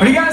Obrigado!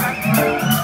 House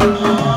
嗯